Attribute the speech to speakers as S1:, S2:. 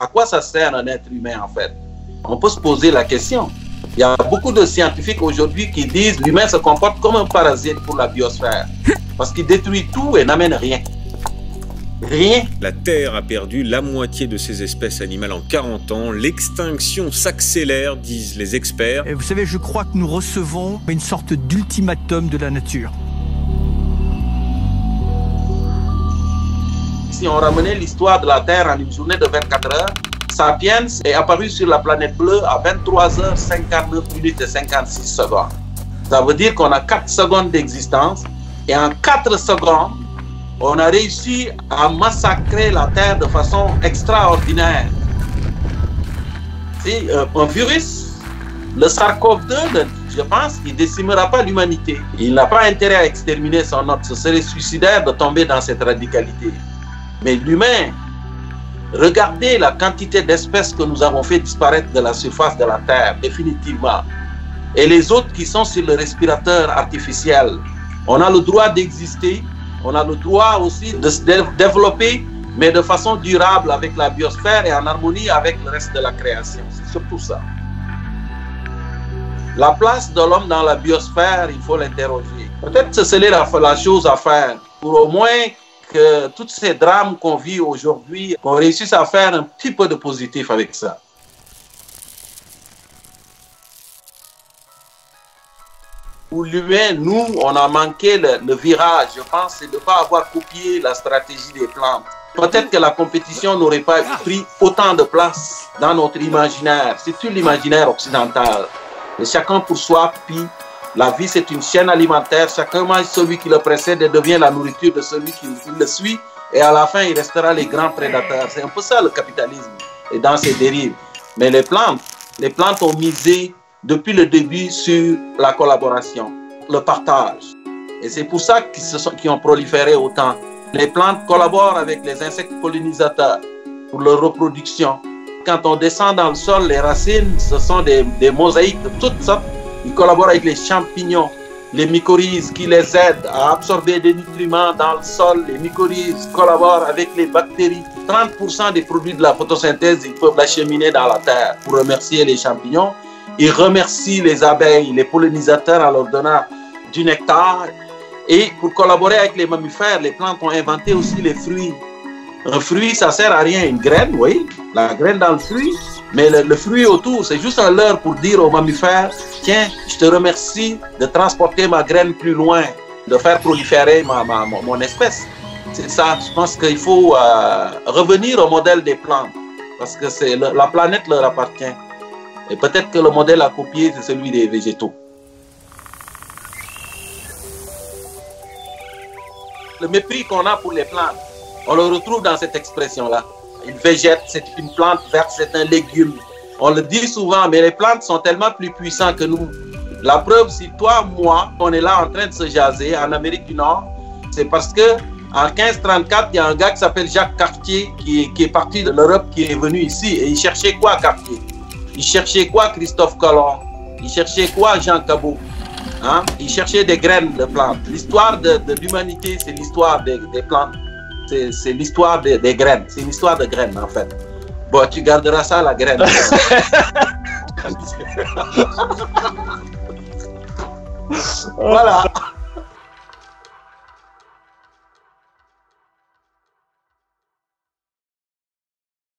S1: À quoi ça sert un être humain en fait? On peut se poser la question. Il y a beaucoup de scientifiques aujourd'hui qui disent l'humain se comporte comme un parasite pour la biosphère parce qu'il détruit tout et n'amène rien. Rien.
S2: La Terre a perdu la moitié de ses espèces animales en 40 ans. L'extinction s'accélère, disent les experts.
S3: Et vous savez, je crois que nous recevons une sorte d'ultimatum de la nature.
S1: Si on ramenait l'histoire de la Terre en une journée de 24 heures, Sapiens est apparu sur la planète bleue à 23h59 minutes et 56 secondes. Ça veut dire qu'on a 4 secondes d'existence et en 4 secondes, on a réussi à massacrer la Terre de façon extraordinaire. C'est euh, un virus, le SARS-CoV-2, je pense qu'il ne décimera pas l'humanité. Il n'a pas intérêt à exterminer son hôte. Ce serait suicidaire de tomber dans cette radicalité. Mais l'humain, regardez la quantité d'espèces que nous avons fait disparaître de la surface de la Terre, définitivement. Et les autres qui sont sur le respirateur artificiel. On a le droit d'exister, on a le droit aussi de se développer, mais de façon durable avec la biosphère et en harmonie avec le reste de la création. C'est surtout ça. La place de l'homme dans la biosphère, il faut l'interroger. Peut-être que c'est la, la chose à faire pour au moins que tous ces drames qu'on vit aujourd'hui, qu'on réussisse à faire un petit peu de positif avec ça. Pour l'humain, nous, on a manqué le, virage, je pense, c'est de ne pas avoir copié la stratégie des plantes. Peut-être que la compétition n'aurait pas pris autant de place dans notre imaginaire. C'est tout l'imaginaire occidental. Chacun pour soi, puis la vie, c'est une chaîne alimentaire. Chacun mange celui qui le précède et devient la nourriture de celui qui le suit. Et à la fin, il restera les grands prédateurs. C'est un peu ça le capitalisme et dans ses dérives. Mais les plantes, les plantes ont misé depuis le début sur la collaboration, le partage. Et c'est pour ça qu'ils ont proliféré autant. Les plantes collaborent avec les insectes pollinisateurs pour leur reproduction. Quand on descend dans le sol, les racines, ce sont des, des mosaïques de toutes sortes ils collaborent avec les champignons, les mycorhizes qui les aident à absorber des nutriments dans le sol. Les mycorhizes collaborent avec les bactéries. 30% des produits de la photosynthèse, ils peuvent l'acheminer dans la terre pour remercier les champignons. Ils remercient les abeilles, les pollinisateurs en leur donnant du nectar. Et pour collaborer avec les mammifères, les plantes ont inventé aussi les fruits. Un fruit, ça sert à rien. Une graine, oui, la graine dans le fruit, mais le, fruit autour, c'est juste un leurre pour dire aux mammifères, tiens, je te remercie de transporter ma graine plus loin, de faire proliférer ma, mon espèce. C'est ça, je pense qu'il faut euh, revenir au modèle des plantes, parce que c'est la planète leur appartient. Et peut-être que le modèle à copier, c'est celui des végétaux. Le mépris qu'on a pour les plantes, on le retrouve dans cette expression-là une végète, c'est une plante verte, c'est un légume. On le dit souvent, mais les plantes sont tellement plus puissantes que nous. La preuve, si toi, moi, on est là en train de se jaser en Amérique du Nord, c'est parce que en 1534, il y a un gars qui s'appelle Jacques Cartier qui est, parti de l'Europe, qui est venu ici. Et il cherchait quoi, Cartier? Il cherchait quoi, Christophe Colomb? Il cherchait quoi, Jean Cabot? Hein? Il cherchait des graines de plantes. L'histoire de, l'humanité, c'est l'histoire des plantes c'est l'histoire des, graines. C'est une histoire de graines, en fait. Bon, tu garderas ça, la graine. voilà.